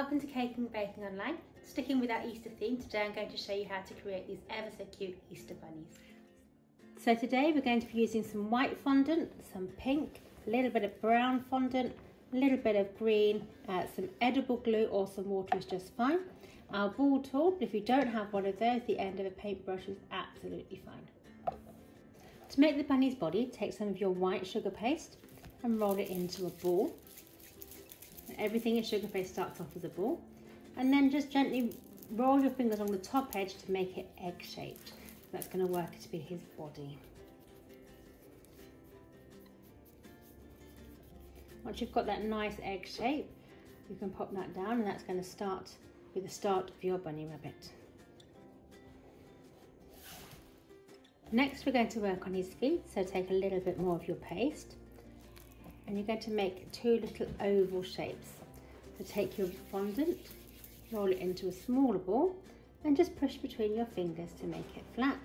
welcome to Caking and Baking Online. Sticking with our Easter theme, today I'm going to show you how to create these ever so cute Easter bunnies. So today we're going to be using some white fondant, some pink, a little bit of brown fondant, a little bit of green, uh, some edible glue or some water is just fine. Our ball tool, if you don't have one of those, the end of a paintbrush is absolutely fine. To make the bunny's body, take some of your white sugar paste and roll it into a ball everything in sugar paste starts off as a ball. And then just gently roll your fingers along the top edge to make it egg shaped. That's going to work to be his body. Once you've got that nice egg shape you can pop that down and that's going to start with the start of your bunny rabbit. Next we're going to work on his feet so take a little bit more of your paste and you're going to make two little oval shapes. So take your fondant, roll it into a smaller ball and just push between your fingers to make it flat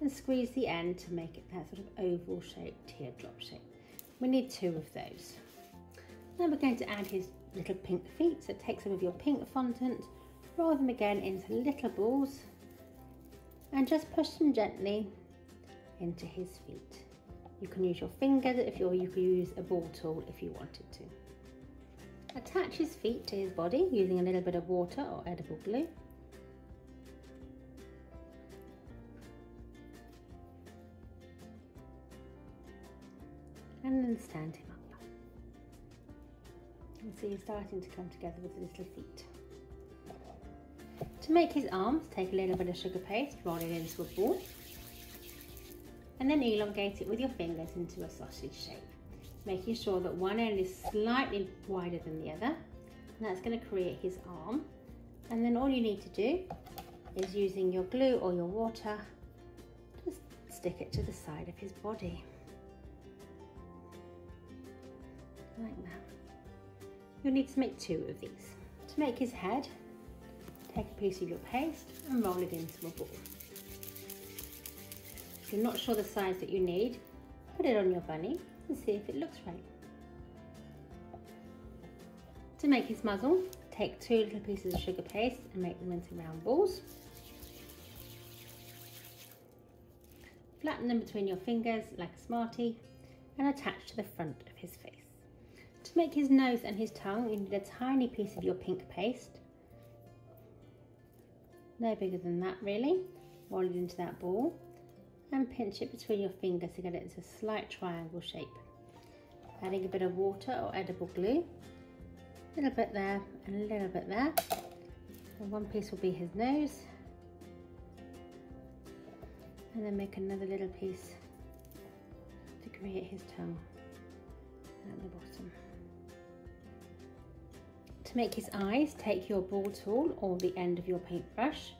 and squeeze the end to make it that sort of oval shaped teardrop shape. We need two of those. Then we're going to add his little pink feet. So take some of your pink fondant, roll them again into little balls and just push them gently into his feet. You can use your fingers if you're, you can use a ball tool if you wanted to. Attach his feet to his body using a little bit of water or edible glue. And then stand him up. You can see he's starting to come together with his little feet. To make his arms, take a little bit of sugar paste, roll it into a ball and then elongate it with your fingers into a sausage shape, making sure that one end is slightly wider than the other. And that's going to create his arm. And then all you need to do is using your glue or your water, just stick it to the side of his body. Like that. You'll need to make two of these. To make his head, take a piece of your paste and roll it into a ball you're not sure the size that you need, put it on your bunny and see if it looks right. To make his muzzle, take two little pieces of sugar paste and make them into round balls. Flatten them between your fingers like a Smartie and attach to the front of his face. To make his nose and his tongue, you need a tiny piece of your pink paste. No bigger than that really. Roll it into that ball and pinch it between your fingers to get it into a slight triangle shape. Adding a bit of water or edible glue, a little bit there and a little bit there. And one piece will be his nose. And then make another little piece to create his tongue at the bottom. To make his eyes, take your ball tool or the end of your paintbrush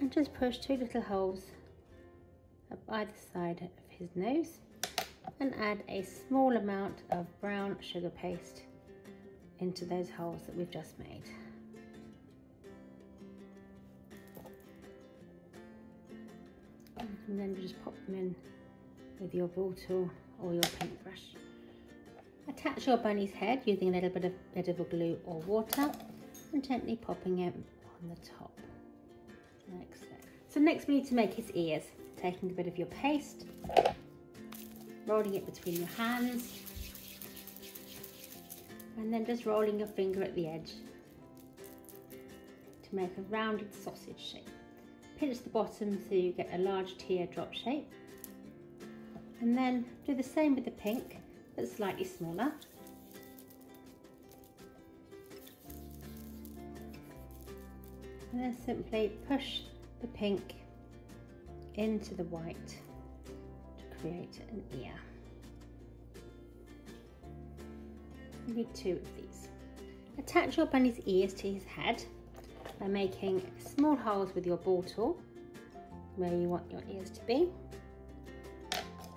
and just push two little holes up either side of his nose and add a small amount of brown sugar paste into those holes that we've just made. And then just pop them in with your ball tool or your paintbrush. Attach your bunny's head using a little bit of edible glue or water and gently popping it on the top like so. So next we need to make his ears taking a bit of your paste, rolling it between your hands, and then just rolling your finger at the edge to make a rounded sausage shape. Pinch the bottom so you get a large teardrop shape. And then do the same with the pink, but slightly smaller. And then simply push the pink into the white to create an ear. You need two of these. Attach your bunny's ears to his head by making small holes with your ball tool where you want your ears to be.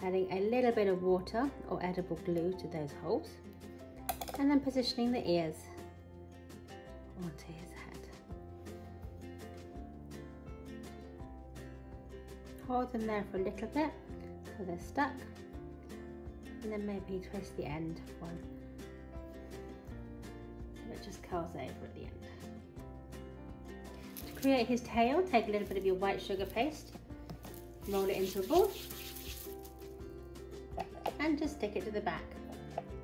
Adding a little bit of water or edible glue to those holes and then positioning the ears onto his hold them there for a little bit so they're stuck and then maybe twist the end one so it just curls over at the end. To create his tail, take a little bit of your white sugar paste, roll it into a ball, and just stick it to the back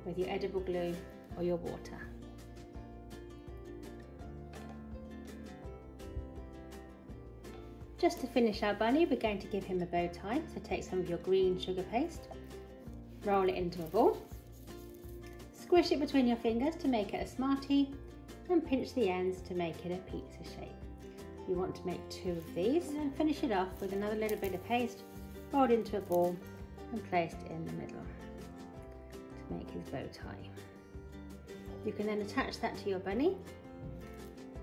with your edible glue or your water. Just to finish our bunny, we're going to give him a bow tie. So take some of your green sugar paste, roll it into a ball, squish it between your fingers to make it a smartie, and pinch the ends to make it a pizza shape. You want to make two of these and finish it off with another little bit of paste rolled into a ball and placed in the middle to make his bow tie. You can then attach that to your bunny,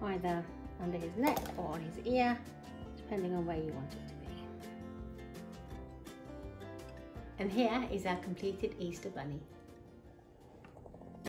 either under his neck or on his ear, depending on where you want it to be. And here is our completed Easter bunny.